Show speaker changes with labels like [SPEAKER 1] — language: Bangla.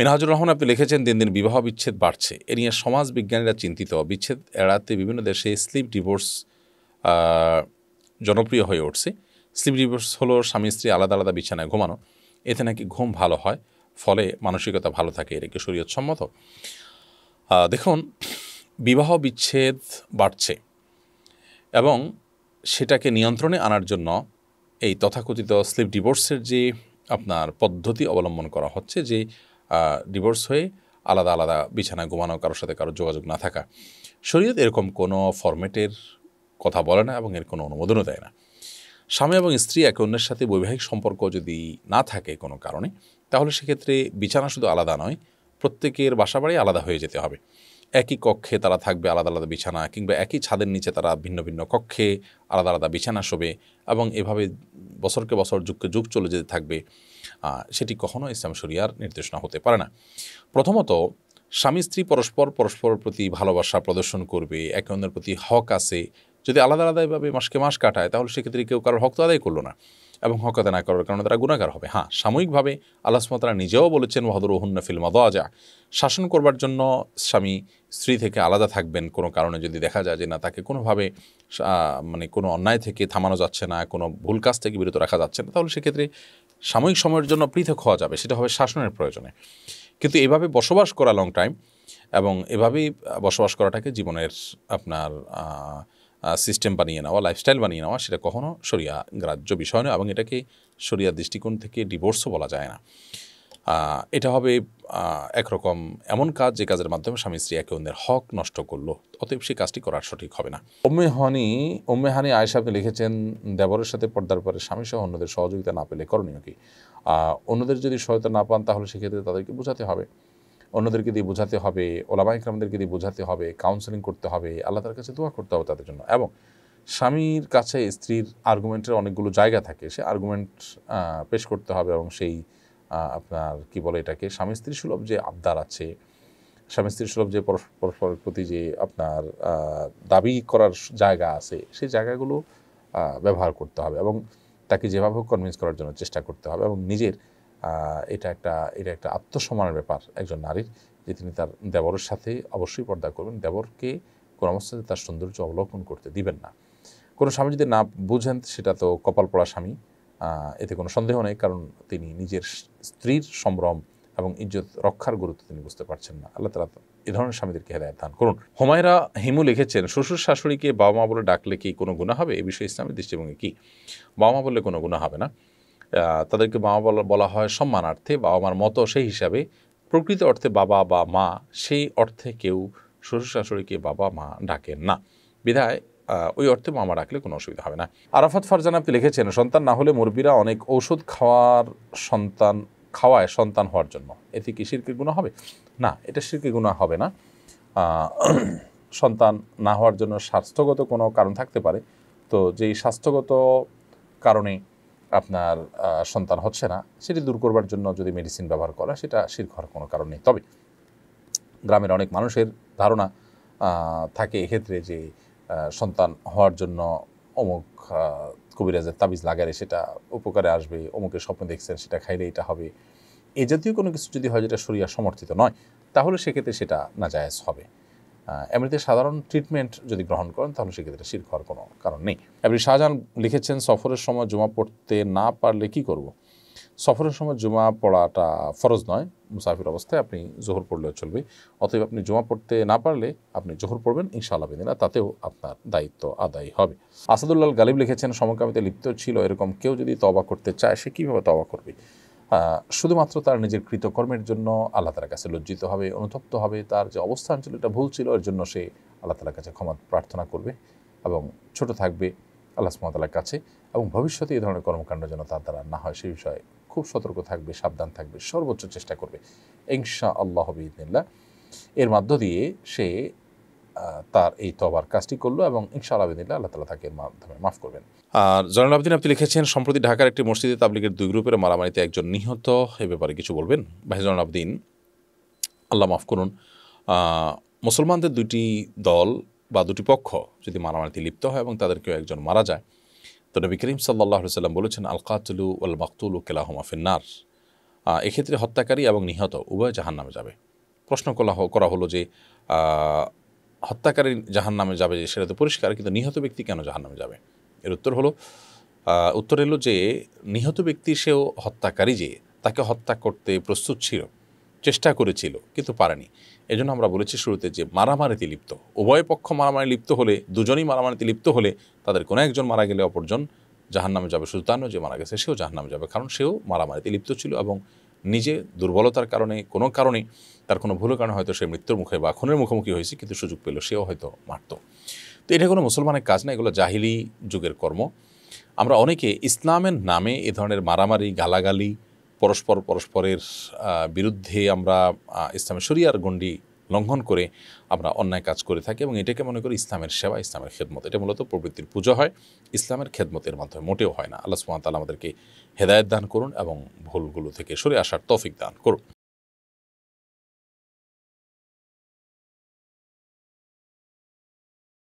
[SPEAKER 1] মিনহাজুর রহমান, আপনি লিখেছেন, দিন দিন বিবাহ বিচ্ছেদ বাড়ছে। এ নিয়ে সমাজ বিজ্ঞানীরা চিন্তিত। বিচ্ছেদ এড়াতে বিভিন্ন দেশে স্লিপ ডিভোর্স জনপ্রিয় হয়ে উঠছে। স্লিপ ডিভোর্স হলো স্বামী, স্ত্রী আলাদা আলাদা বিছানায় ঘুমানো। এতে নাকি ঘুম ভালো হয়, ফলে মানসিকতা ভালো থাকে এটা কি শরীয়তসম্মত দেখুন, বিবাহ বিচ্ছেদ বাড়ছে এবং সেটাকে নিয়ন্ত্রণে আনার জন্য এই তথাকথিত স্লিপ ডিভোর্সের যে আপনার পদ্ধতি অবলম্বন করা হচ্ছে যে ডিভোর্স হয়ে আলাদা আলাদা বিছানা ঘুমানো, কারোর সাথে কারোর যোগাযোগ না থাকা। শরীয়ত এরকম কোনো ফরম্যাটের কথা বলে না এবং এর কোনো অনুমোদনও দেয় না। স্বামী এবং স্ত্রী একে অন্যের সাথে বৈবাহিক সম্পর্ক যদি না থাকে কোনো কারণে, তাহলে সেক্ষেত্রে বিছানা শুধু আলাদা নয়, প্রত্যেকের বাসাবাড়ি আলাদা হয়ে যেতে হবে। একই কক্ষে তারা থাকবে আলাদা আলাদা বিছানা কিংবা একই ছাদের নিচে তারা ভিন্ন ভিন্ন কক্ষে আলাদা আলাদা বিছানা শোবে এবং এভাবে বছরকে বছর, যুগকে যুগ চলে যেতে থাকবে। সেটি কখনো ইসলাম শরিয়ার নির্দেশনা হতে পারে না। প্রথমত, স্বামী স্ত্রী পরস্পর পরস্পরের প্রতি ভালোবাসা প্রদর্শন করবে, একে অন্যের প্রতি হক আছে। যদি আলাদা আলাদা এভাবে মাসকে মাস কাটায়, তাহলে সেক্ষেত্রে কেউ কারোর হক তো আদায় করল না। এবং হক না করার কারণে তারা গুণাগার হবে। হ্যাঁ সাময়িকভাবে আল্লাহ সুমাতারা নিজেও বলেছেন ওয়াহদুর হুন্না ফিল মাদা শাসন করবার জন্য স্বামী, স্ত্রী থেকে আলাদা থাকবেন কোনো কারণে যদি দেখা যায় যে না, তাকে কোনোভাবে মানে কোনো অন্যায় থেকে থামানো যাচ্ছে না, কোনো ভুল কাজ থেকে বিরত রাখা যাচ্ছে না, তাহলে সেক্ষেত্রে সাময়িক সময়ের জন্য পৃথক হওয়া যাবে, সেটা হবে শাসনের প্রয়োজনে। কিন্তু এভাবে বসবাস করা লং টাইম এবং এভাবেই বসবাস করাটাকে জীবনের আপনার সিস্টেম বানিয়ে নেওয়া লাইফস্টাইল বানিয়ে নেওয়া, সেটা কখনো সরিয়া গ্রাহ্য বিষয় নয় এবং এটাকে সরিয়া দৃষ্টিকোণ থেকে ডিভোর্সও বলা যায় না। এটা হবে একরকম এমন কাজ যে কাজের মাধ্যমে স্বামী স্ত্রী একে অন্যের হক নষ্ট করল, অতএব সেই কাজটি করার সঠিক হবে না। উম্মে হানি উম্মে হানি আপনি লিখেছেন, দেবরের সাথে পর্দার পরে স্বামী সহ অন্যদের সহযোগিতা না পেলে করণীয় কি? অন্যদের যদি সহায়তা না পান তাহলে সেক্ষেত্রে তাদেরকে বোঝাতে হবে। অন্যদেরকে দিয়ে বোঝাতে হবে, ওলামা ইকরামদেরকে দিয়ে বোঝাতে হবে কাউন্সেলিং করতে হবে, আল্লাহ তার কাছে দোয়া করতে হবে তাদের জন্য। এবং স্বামীর কাছে স্ত্রীর আর্গুমেন্টের অনেকগুলো জায়গা থাকে, সে আর্গুমেন্ট পেশ করতে হবে এবং সেই আপনার কি বলে এটাকে, স্বামী স্ত্রী সুলভ যে আবদার আছে, স্বামী স্ত্রী সুলভ যে পরস- পরস্পরের প্রতি যে আপনার দাবি করার জায়গা আছে, সেই জায়গাগুলো ব্যবহার করতে হবে এবং তাকে যেভাবে কনভিন্স করার জন্য চেষ্টা করতে হবে এবং নিজের এটা একটা এটা একটা আত্মসম্মানের ব্যাপার একজন নারীর যে তিনি তার দেবরের সাথে অবশ্যই পর্দা করবেন। দেবরকে কোনো অবস্থাতে তার সৌন্দর্য অবলোকন করতে দিবেন না। কোনো স্বামী যদি না বুঝেন, সেটা তো কপাল পড়া স্বামী এতে কোনো সন্দেহ নেই, কারণ তিনি নিজের স্ত্রীর সম্ভ্রম এবং ইজ্জত রক্ষার গুরুত্ব তিনি বুঝতে পারছেন না। আল্লাহ তালা এ ধরনের স্বামীদেরকে হেদায়ত দান করুন। হুমায়রা হিমু লিখেছেন, শ্বশুর শাশুড়িকে বাবা মা বলে ডাকলে কি কোনো গুণা হবে? এই বিষয়ে ইসলামের দৃষ্টিভঙ্গি কি? বাবা মা বললে কোনো গুণা হবে না। তাদেরকে বাবা বলা বলা হয় সম্মানার্থে, বাবা মার মতো সেই হিসাবে প্রকৃত অর্থে বাবা বা মা, সেই অর্থে কেউ শ্বশুর শাশুড়িকে বাবা মা ডাকেন না। বিধায় ওই অর্থে মামা ডাকলে কোনো অসুবিধা হবে না। আরাফাত ফারজান আপনি লিখেছেন, সন্তান না হলে মুরব্বীরা অনেক ঔষধ খাওয়ার সন্তান, খাওয়ায় সন্তান হওয়ার জন্য। এতে কি শিরকের গুণা হবে? না, এটা শিরকের গুণা হবে না। সন্তান না হওয়ার জন্য স্বাস্থ্যগত কোনো কারণ থাকতে পারে। তো যেই স্বাস্থ্যগত কারণে আপনার সন্তান হচ্ছে না, সেটি দূর করবার জন্য যদি মেডিসিন ব্যবহার করা, সেটা শির্ক হওয়ার কোনো কারণ নেই। তবে গ্রামের অনেক মানুষের ধারণা থাকে এক্ষেত্রে যে সন্তান হওয়ার জন্য অমুক কবিরাজের তাবিজ লাগালে সেটা উপকারে আসবে অমুকের স্বপ্ন দেখছেন, সেটা খাইলে এটা হবে। এ জাতীয় কোনো কিছু যদি হয় যেটা শরিয়া সমর্থিত নয়, তাহলে সেক্ষেত্রে সেটা নাজায়েজ হবে। এমনিতে সাধারণ ট্রিটমেন্ট যদি গ্রহণ করেন, তাহলে সেক্ষেত্রে শির হওয়ার কোনো কারণ নেই। এমনি শাহজাহান লিখেছেন, সফরের সময় জমা পড়তে না পারলে কি করব? সফরের সময় জমা পড়াটা ফরজ নয়, মুসাফির অবস্থায় আপনি জোহর পড়লেও চলবে। অতএব আপনি জমা পড়তে না পারলে আপনি জোহর পড়বেন, ইনশাআল্লাহ বিদিনা তাতেও আপনার দায়িত্ব আদায় হবে। আসাদুল্লাহ গালিব লিখেছেন, সমকামিতে লিপ্ত ছিল এরকম কেউ যদি তবা করতে চায়, সে কীভাবে তবা করবে? শুধুমাত্র তার নিজের কৃতকর্মের জন্য আল্লাহ তালার কাছে লজ্জিত হবে, অনুতপ্ত হবে, তার যে অবস্থান ছিল, এটা ভুল ছিল, এর জন্য সে আল্লাহ তালার কাছে ক্ষমা প্রার্থনা করবে এবং ছোট থাকবে আল্লাহ সুমতালার কাছে এবং ভবিষ্যতে এই ধরনের কর্মকাণ্ড যেন তার দ্বারা না হয়, সে বিষয়ে খুব সতর্ক থাকবে, সাবধান থাকবে, সর্বোচ্চ চেষ্টা করবে। ইনশা আল্লাহ বিদিনিল্লা এর মধ্য দিয়ে সে তার এই তবার কাজটি করল এবং ইনশাআল্লাহ বিদিনিল্লা আল্লাহ তালা তাকে মাধ্যমে মাফ করবেন। আর জয়নুল আবদিন, আপনি লিখেছেন, সম্প্রতি ঢাকার একটি মসজিদে তাবলিগের দুই গ্রুপের মারামারিতে একজন নিহত, এ ব্যাপারে কিছু বলবেন? ভাই জয়নুল আবদিন, আল্লাহ মাফ করুন মুসলমানদের দুটি দল বা দুটি পক্ষ যদি মারামারিতে লিপ্ত হয় এবং তাদের কেউ একজন মারা যায়, তো নবী করিম সাল্লাহ সাল্লাম বলেছেন, আল কাতলু আল মাকতুল কেলাহমা ফিন্নার এক্ষেত্রে হত্যাকারী এবং নিহত উভয় জাহান নামে যাবে। প্রশ্ন করা করা হলো যে হত্যাকারী জাহান নামে যাবে সেটা তো পরিষ্কার, কিন্তু নিহত ব্যক্তি কেন জাহান নামে যাবে? এর উত্তর হলো উত্তর এলো যে, নিহত ব্যক্তি সেও হত্যাকারী যে, তাকে হত্যা করতে প্রস্তুত ছিল, চেষ্টা করেছিল, কিন্তু পারেনি। এজন্য আমরা বলেছি শুরুতে যে, মারামারিতে লিপ্ত। উভয় পক্ষ মারামারি লিপ্ত হলে, দুজনই মারামারিতে লিপ্ত হলে, তাদের কোনো একজন মারা গেলে অপরজন জাহান নামে যাবে। শুধু যে, মারা গেছে, সেও জাহান নামে যাবে। কারণ সেও মারামারিতে লিপ্ত ছিল এবং নিজে দুর্বলতার কারণে, কোনো কারণে তার কোনো ভুলের কারণে হয়তো সে মৃত্যুর মুখে বা খুনের মুখোমুখি হয়েছে, কিন্তু সুযোগ পেল সেও হয়তো মারত। তো এটা কোনো মুসলমানের কাজ না, এগুলো জাহিলি যুগের কর্ম। আমরা অনেকে ইসলামের নামে এ ধরনের মারামারি, গালাগালি, পরস্পর পরস্পরের বিরুদ্ধে আমরা ইসলামের শরিয়ার গণ্ডি লঙ্ঘন করে আমরা অন্যায় কাজ করে থাকি এবং এটাকে মনে করি ইসলামের সেবা, ইসলামের খেদমত। এটা মূলত প্রবৃত্তির পুজো হয়, ইসলামের খেদমতের মাধ্যমে মোটেও হয় না। আল্লাহ সুবহানাহু আমাদেরকে হেদায়ত দান করুন এবং ভুলগুলো থেকে সরে আসার তৌফিক দান করুন।